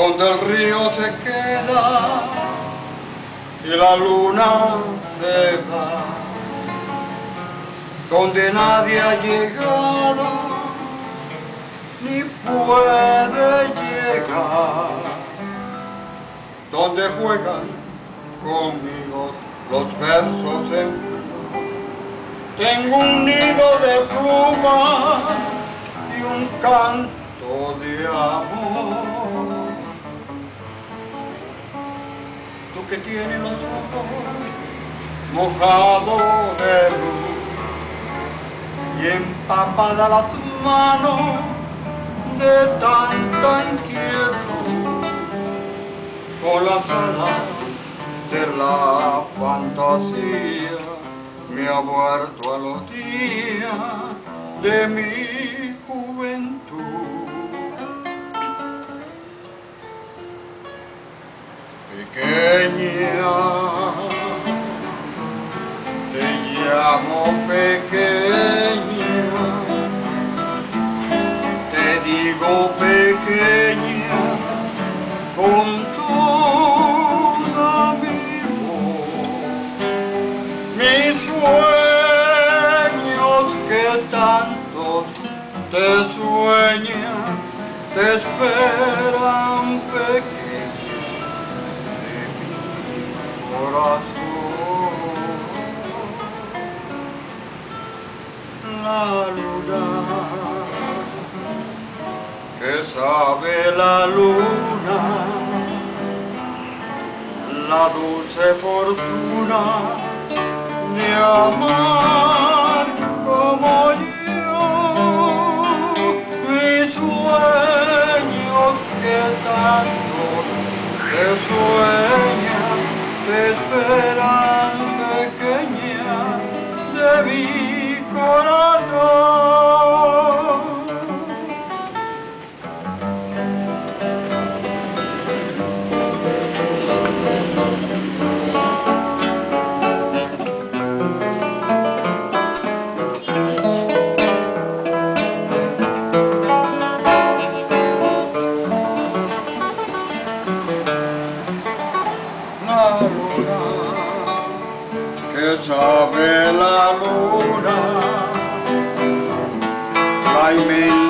donde el río se queda y la luna se va, donde nadie ha llegado ni puede llegar, donde juegan conmigo los versos en tengo un nido de plumas y un canto de amor. Tú que tienes los ojos mojados de luz y empapada las manos de tanta inquietud con las alas de la fantasía me ha vuelto a los días de mi juventud. Esperan pequeña de mi corazón. Que sabe la luna, la dulce fortuna de amar como yo mis sueños que tanto te sueñan te esperan pequeña de mi corazón luna, que sabe la luna, la inmensa